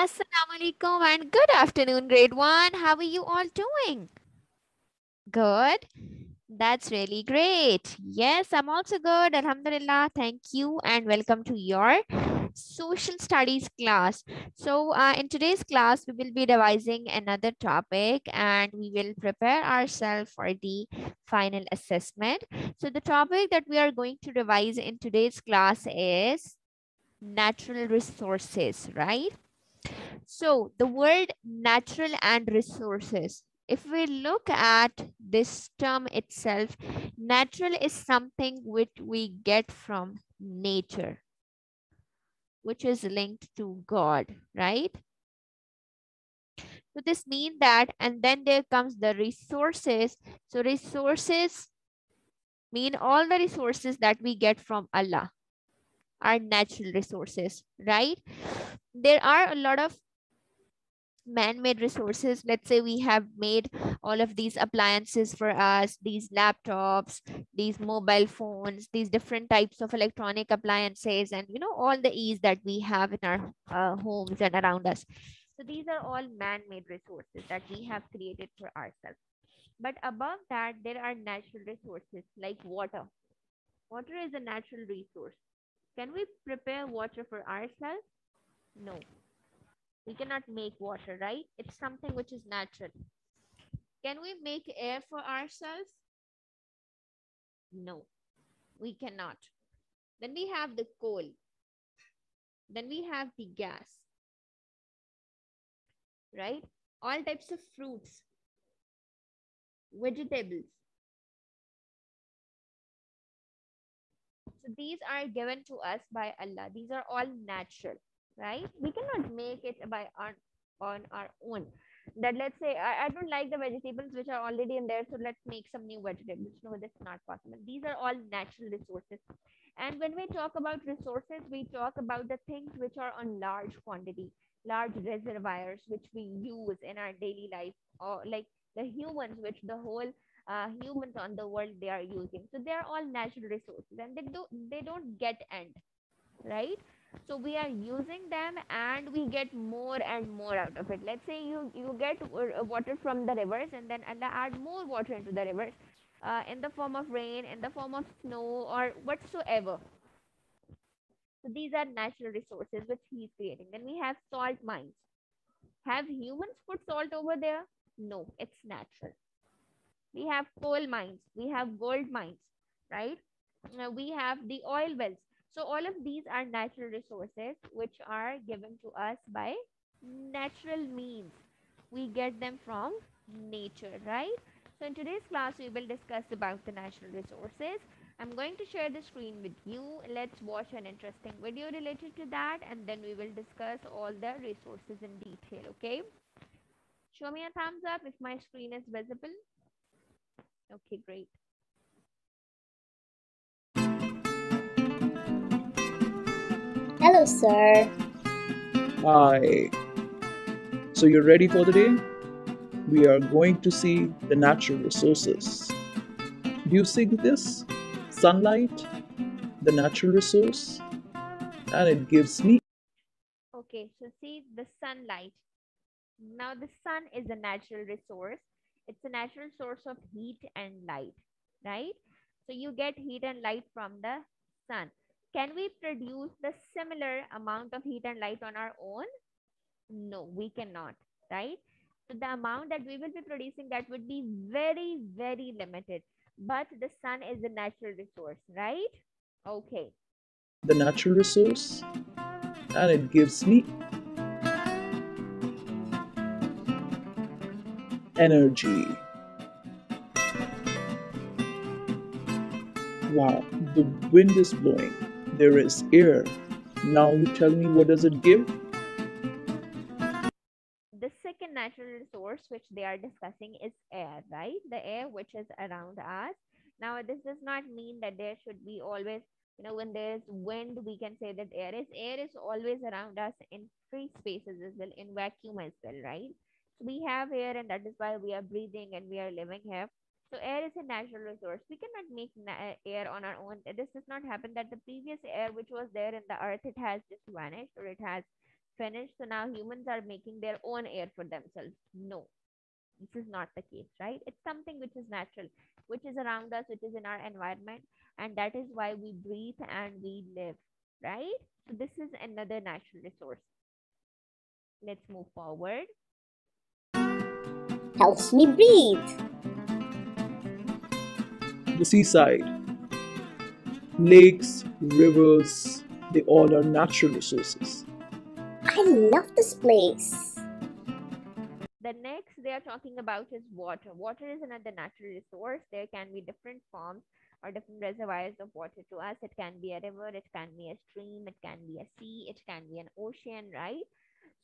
Assalamu alaikum and good afternoon, grade one. How are you all doing? Good. That's really great. Yes, I'm also good. Alhamdulillah. Thank you and welcome to your social studies class. So uh, in today's class, we will be devising another topic and we will prepare ourselves for the final assessment. So the topic that we are going to revise in today's class is natural resources, right? So the word natural and resources, if we look at this term itself, natural is something which we get from nature, which is linked to God, right? So this means that, and then there comes the resources. So resources mean all the resources that we get from Allah are natural resources, right? There are a lot of man-made resources. Let's say we have made all of these appliances for us these laptops these mobile phones these different types of electronic appliances and you know all the ease that we have in our uh, homes and around us. So these are all man-made resources that we have created for ourselves. But above that there are natural resources like water. Water is a natural resource can we prepare water for ourselves no we cannot make water, right? It's something which is natural. Can we make air for ourselves? No, we cannot. Then we have the coal. Then we have the gas, right? All types of fruits, vegetables. These are given to us by Allah. These are all natural right? We cannot make it by our, on our own. That let's say I, I don't like the vegetables which are already in there, so let's make some new vegetables. No, that's not possible. These are all natural resources. And when we talk about resources, we talk about the things which are on large quantity, large reservoirs which we use in our daily life, or like the humans, which the whole uh, humans on the world they are using. So they are all natural resources, and they do they don't get end, right? so we are using them and we get more and more out of it. Let's say you you get water from the rivers and then allah add more water into the rivers uh, in the form of rain in the form of snow or whatsoever. So these are natural resources which he's creating. Then we have salt mines. Have humans put salt over there? No it's natural we have coal mines we have gold mines right uh, we have the oil wells so all of these are natural resources which are given to us by natural means. We get them from nature, right? So in today's class, we will discuss about the natural resources. I'm going to share the screen with you. Let's watch an interesting video related to that and then we will discuss all the resources in detail, okay? Show me a thumbs up if my screen is visible. Okay, great. Hello, sir. Hi. So you're ready for the day? We are going to see the natural resources. Do you see this? Sunlight, the natural resource, and it gives me. Okay, so see the sunlight. Now, the sun is a natural resource. It's a natural source of heat and light, right? So you get heat and light from the sun can we produce the similar amount of heat and light on our own? No, we cannot, right? So the amount that we will be producing that would be very, very limited. But the sun is a natural resource, right? Okay. The natural resource and it gives me energy. Wow, the wind is blowing there is air. Now you tell me what does it give? The second natural resource which they are discussing is air, right? The air which is around us. Now this does not mean that there should be always, you know, when there's wind, we can say that air is air is always around us in free spaces as well, in vacuum as well, right? We have air and that is why we are breathing and we are living here. So air is a natural resource. We cannot make air on our own. This does not happen that the previous air which was there in the earth, it has just vanished or it has finished. So now humans are making their own air for themselves. No, this is not the case, right? It's something which is natural, which is around us, which is in our environment, and that is why we breathe and we live, right? So this is another natural resource. Let's move forward. Helps me breathe. The seaside, lakes, rivers, they all are natural resources. I love this place. The next they are talking about is water. Water is another natural resource. There can be different forms or different reservoirs of water to us. It can be a river, it can be a stream, it can be a sea, it can be an ocean, right?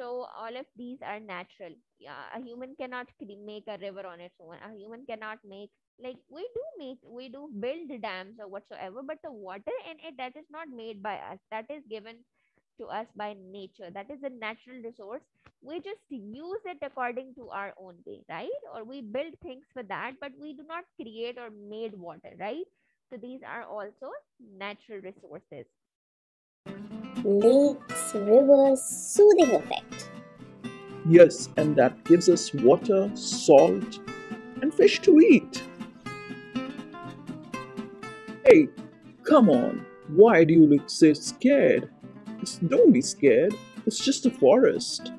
So all of these are natural. Yeah, a human cannot make a river on its own. A human cannot make like we do make we do build dams or whatsoever, but the water in it that is not made by us. That is given to us by nature. That is a natural resource. We just use it according to our own way, right? Or we build things for that, but we do not create or made water, right? So these are also natural resources. Lakes, rivers, soothing effect. Yes, and that gives us water, salt, and fish to eat. Hey, come on. Why do you look so scared? Don't be scared. It's just a forest.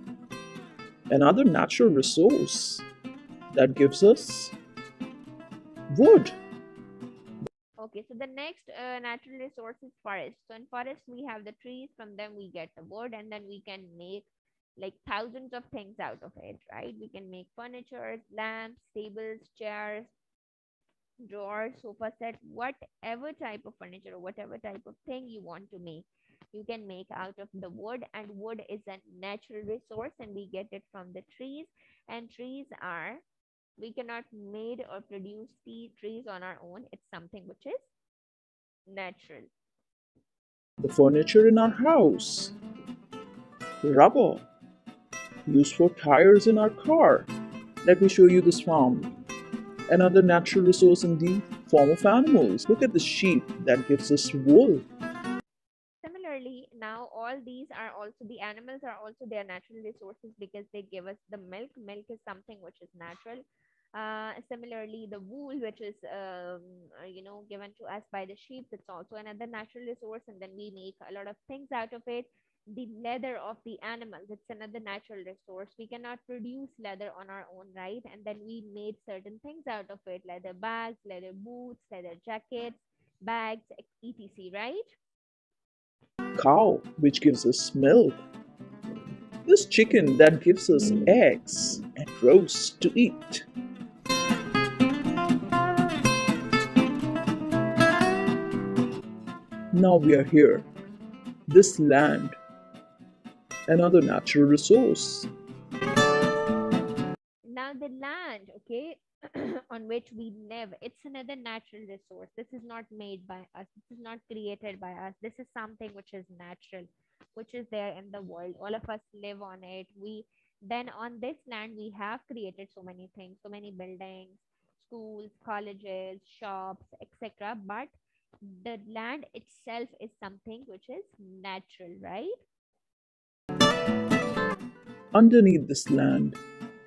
Another natural resource that gives us wood. Okay, so the next uh, natural resource is forest. So in forest, we have the trees, from them we get the wood, and then we can make like thousands of things out of it, right? We can make furniture, lamps, tables, chairs, drawers, sofa set, whatever type of furniture or whatever type of thing you want to make, you can make out of the wood. And wood is a natural resource, and we get it from the trees. And trees are we cannot made or produce tea trees on our own it's something which is natural The furniture in our house, rubber, used for tires in our car. Let me show you this farm. Another natural resource in the form of animals. Look at the sheep that gives us wool. Now all these are also the animals are also their natural resources because they give us the milk. Milk is something which is natural. Uh, similarly the wool which is um, uh, you know given to us by the sheep it's also another natural resource and then we make a lot of things out of it. The leather of the animals it's another natural resource. We cannot produce leather on our own right? And then we made certain things out of it leather bags leather boots leather jackets bags etc right Cow, which gives us milk. This chicken that gives us hmm. eggs and roast to eat. Now we are here. This land, another natural resource. The land okay? On which we live. It's another natural resource. This is not made by us. This is not created by us. This is something which is natural which is there in the world. All of us live on it. We then on this land we have created so many things so many buildings schools colleges shops etc but the land itself is something which is natural right? Underneath this land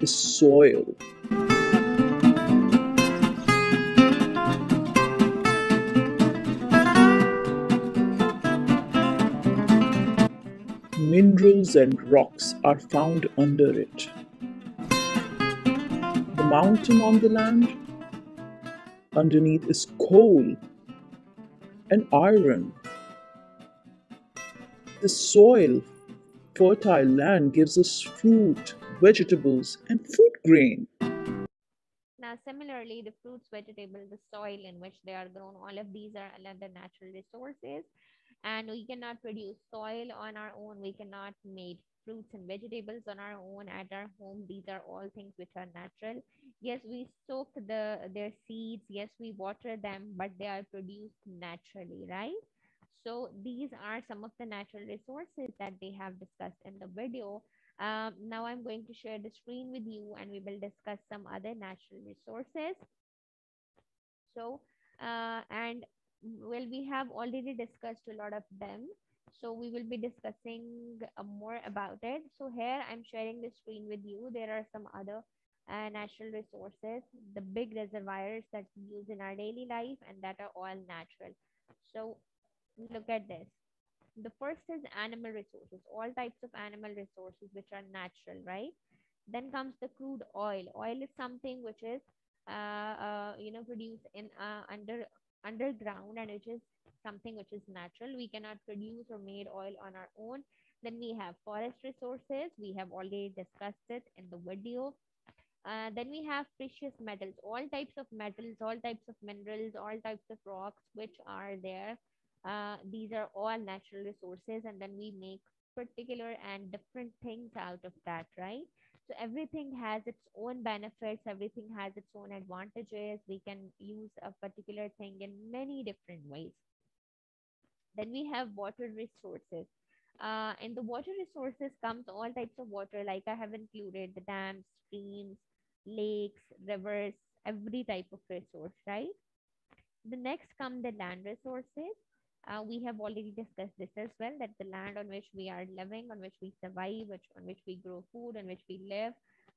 is soil. Minerals and rocks are found under it. The mountain on the land underneath is coal and iron. The soil, fertile land gives us fruit, vegetables, and food grain. Now, similarly, the fruits, vegetables, the soil in which they are grown, all of these are another natural resources. And we cannot produce soil on our own. We cannot make fruits and vegetables on our own at our home. These are all things which are natural. Yes, we soak the their seeds. Yes, we water them, but they are produced naturally, right? So these are some of the natural resources that they have discussed in the video. Um, now I'm going to share the screen with you and we will discuss some other natural resources. So, uh, and well, we have already discussed a lot of them. So we will be discussing uh, more about it. So here I'm sharing the screen with you. There are some other uh, natural resources, the big reservoirs that we use in our daily life and that are all natural. So look at this. The first is animal resources, all types of animal resources which are natural, right? Then comes the crude oil. Oil is something which is, uh, uh, you know, produced in uh, under underground and which is something which is natural. We cannot produce or made oil on our own. Then we have forest resources. We have already discussed it in the video. Uh, then we have precious metals, all types of metals, all types of minerals, all types of rocks which are there. Uh, these are all natural resources, and then we make particular and different things out of that, right? So everything has its own benefits, everything has its own advantages. We can use a particular thing in many different ways. Then we have water resources. Uh, in the water resources comes all types of water, like I have included the dams, streams, lakes, rivers, every type of resource, right? The next come the land resources. Uh, we have already discussed this as well, that the land on which we are living, on which we survive, which on which we grow food, on which we live,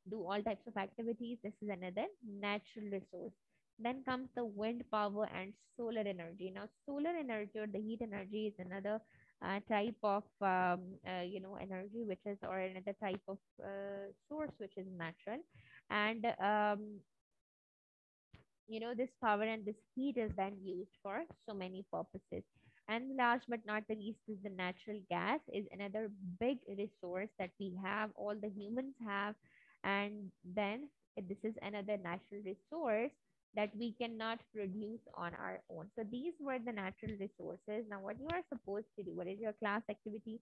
do all types of activities. This is another natural resource. Then comes the wind power and solar energy. Now, solar energy or the heat energy is another uh, type of um, uh, you know energy which is or another type of uh, source which is natural and um, you know this power and this heat is then used for so many purposes and last but not the least is the natural gas is another big resource that we have all the humans have. And then this is another natural resource that we cannot produce on our own. So these were the natural resources. Now what you are supposed to do what is your class activity?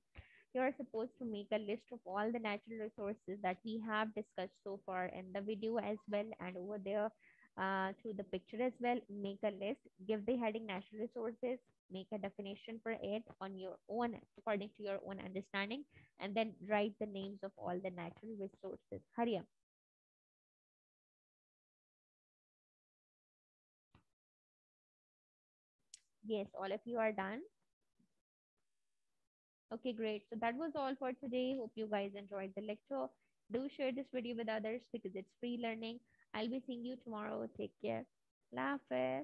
You are supposed to make a list of all the natural resources that we have discussed so far in the video as well and over there uh, through the picture as well. Make a list, give the heading natural resources, make a definition for it on your own, according to your own understanding, and then write the names of all the natural resources. Hurry up. Yes, all of you are done. Okay, great. So that was all for today. Hope you guys enjoyed the lecture. Do share this video with others because it's free learning. I'll be seeing you tomorrow. Take care. Laugh. Eh?